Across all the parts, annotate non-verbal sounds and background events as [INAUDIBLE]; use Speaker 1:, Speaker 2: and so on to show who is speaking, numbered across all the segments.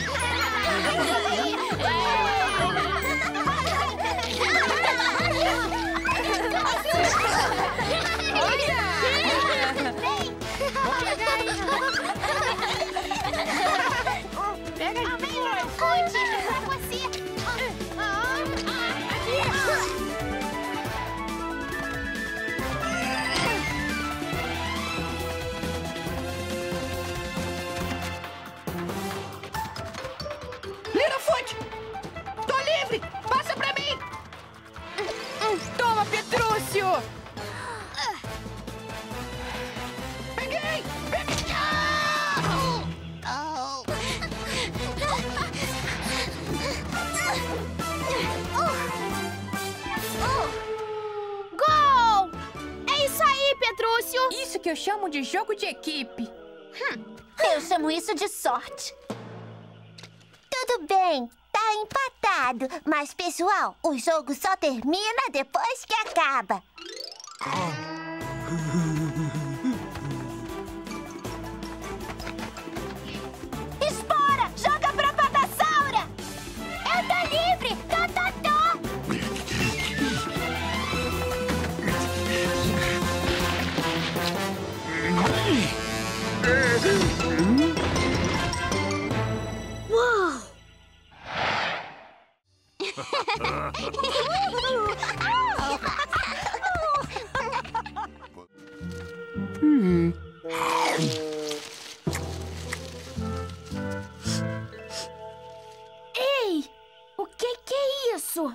Speaker 1: Yeah. [LAUGHS] Petrúcio!
Speaker 2: Peguei! Peguei! Ah!
Speaker 3: Gol! É isso aí, Petrúcio.
Speaker 1: Isso que eu chamo de jogo de equipe.
Speaker 3: Eu chamo isso de sorte. Tudo bem, tá empatado. Mas, pessoal, o jogo só termina depois que acaba. Espora! Ei! O que que é isso?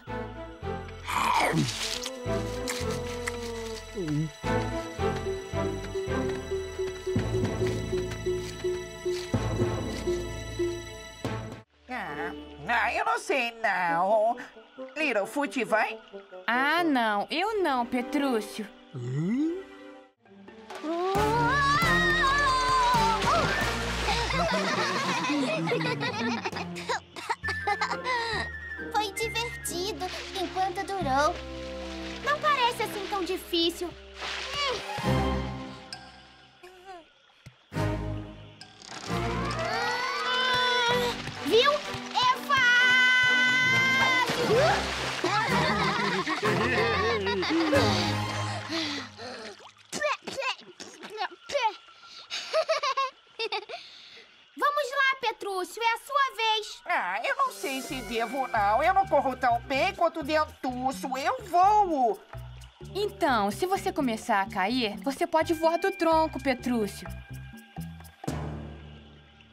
Speaker 2: Ah, eu não sei, não. Littlefoot vai?
Speaker 1: Ah, não. Eu não, Petrúcio. [LAUGHS]
Speaker 3: Foi divertido enquanto durou. Não parece assim tão difícil. [LAUGHS] Vamos lá, Petrúcio, é a sua vez.
Speaker 2: Ah, eu não sei se devo, não. Eu não corro tão bem quanto o dentuço. Eu voo.
Speaker 1: Então, se você começar a cair, você pode voar do tronco, Petrúcio.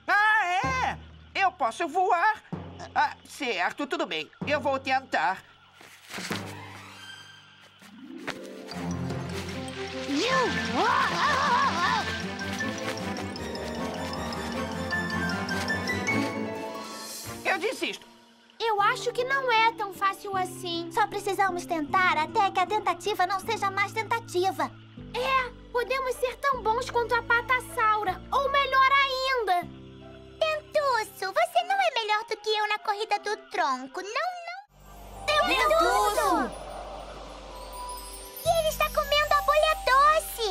Speaker 2: Ah, é? Eu posso voar? Ah, certo, tudo bem. Eu vou tentar. Eu desisto.
Speaker 3: Eu acho que não é tão fácil assim. Só precisamos tentar até que a tentativa não seja mais tentativa. É, podemos ser tão bons quanto a patassaura, ou melhor ainda. Corrida do tronco, não, não. Dentuço! E ele está comendo a bolha doce.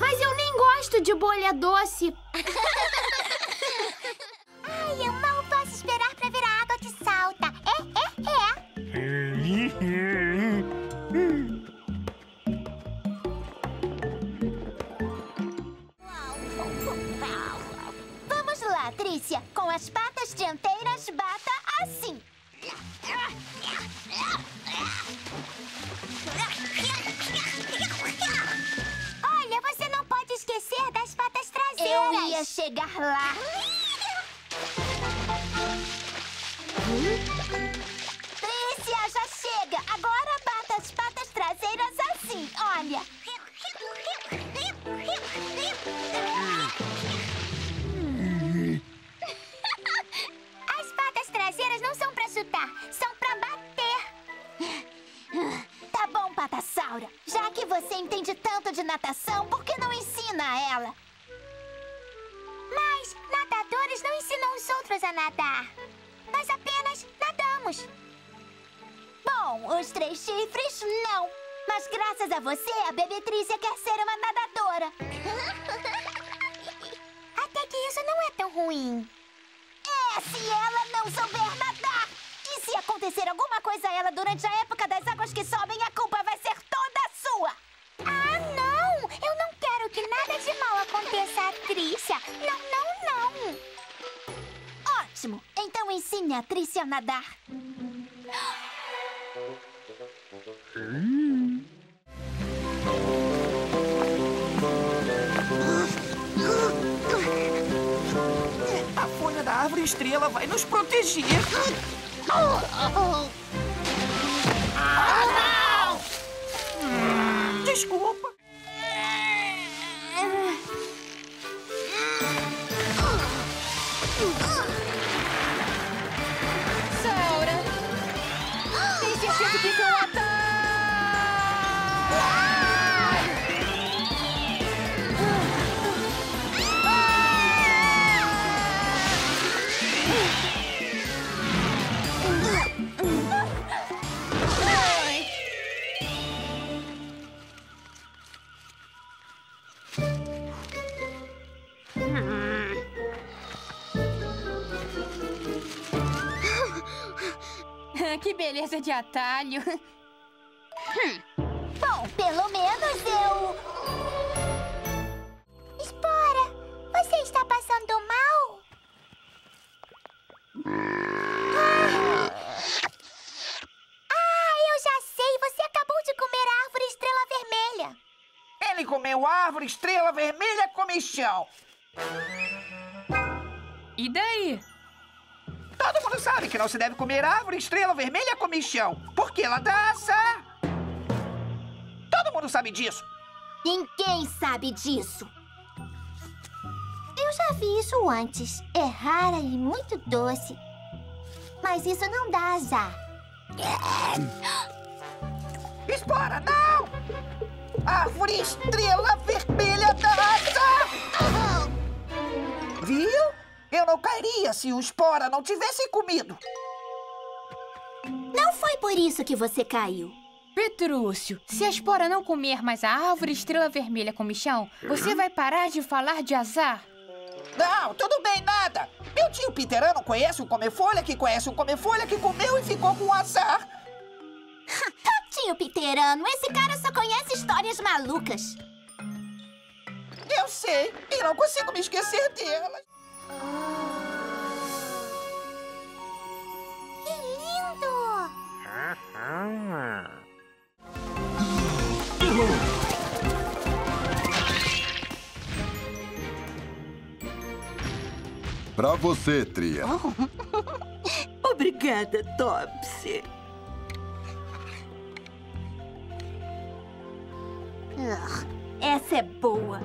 Speaker 3: Mas eu nem gosto de bolha doce. [LAUGHS] chegar lá. Os três chifres, não. Mas graças a você, a Bebetrícia quer ser uma nadadora. [LAUGHS] Até que isso não é tão ruim. se ela não souber nadar? E se acontecer alguma coisa a ela durante a época das águas que sobem, a culpa vai ser toda sua! Ah, não! Eu não quero que nada de mal aconteça a Trícia! Não, não, não! Ótimo! Então ensine a Trícia a nadar.
Speaker 2: Estrela vai nos proteger. Desculpa.
Speaker 1: Saura! Tem que beleza de atalho!
Speaker 3: Bom, pelo menos eu. Espora, você está passando mal? Ah, Ah, eu já sei. Você acabou de comer a árvore estrela vermelha.
Speaker 2: Ele comeu árvore, estrela vermelha, comichão.
Speaker 1: E daí?
Speaker 2: Todo mundo sabe que não se deve comer árvore, estrela vermelha, comichão. Porque ela dá azar. Todo mundo sabe disso.
Speaker 3: Ninguém sabe disso. Eu já vi isso antes. É rara e muito doce. Mas isso não dá azar.
Speaker 2: Espora, não! Árvore, estrela vermelha dá azar. Viu? Eu não cairia se o espora não tivesse comido.
Speaker 3: Não foi por isso que você caiu.
Speaker 1: Petrúcio, se a espora não comer mais a árvore estrela vermelha com michão, você vai parar de falar de azar?
Speaker 2: Não, tudo bem, nada. Meu tio Peterano conhece um comer-folha que conhece um comer-folha que comeu e ficou com azar. [LAUGHS]
Speaker 3: Tio Piterano, esse cara só conhece histórias malucas.
Speaker 2: Eu sei, e não consigo me esquecer delas.
Speaker 3: Que
Speaker 4: Pra você, Tria. [LAUGHS]
Speaker 5: Obrigada, Topsy.
Speaker 3: Ugh, essa é boa.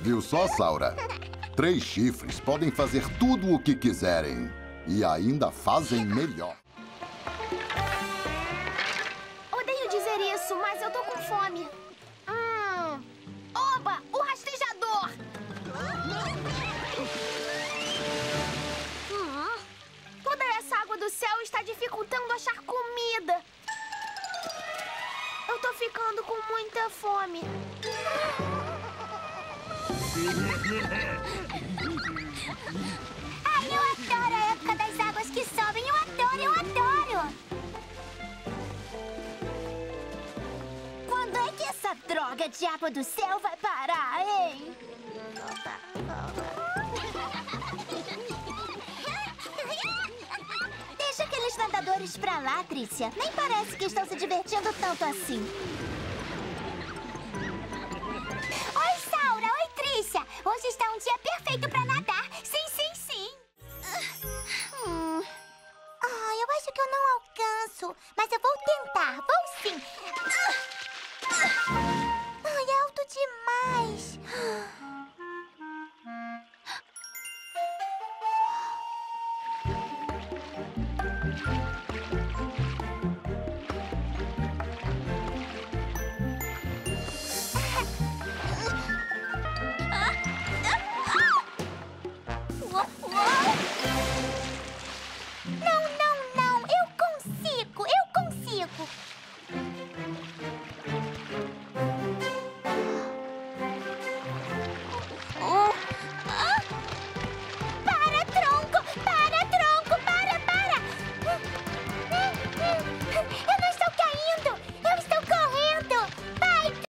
Speaker 4: Viu só, Saura? Três chifres podem fazer tudo o que quiserem. E ainda fazem melhor.
Speaker 3: Odeio dizer isso, mas eu tô com fome. Hum. Oba, o rastejador! Hum. Toda essa água do céu está dificultando achar comida. Eu tô ficando com muita fome. [LAUGHS] Ai, eu adoro a época das águas que sobem. Eu adoro, eu adoro. Quando é que essa droga de água do céu vai parar, hein? Deixa aqueles nadadores pra lá, Trícia. Nem parece que estão se divertindo tanto assim.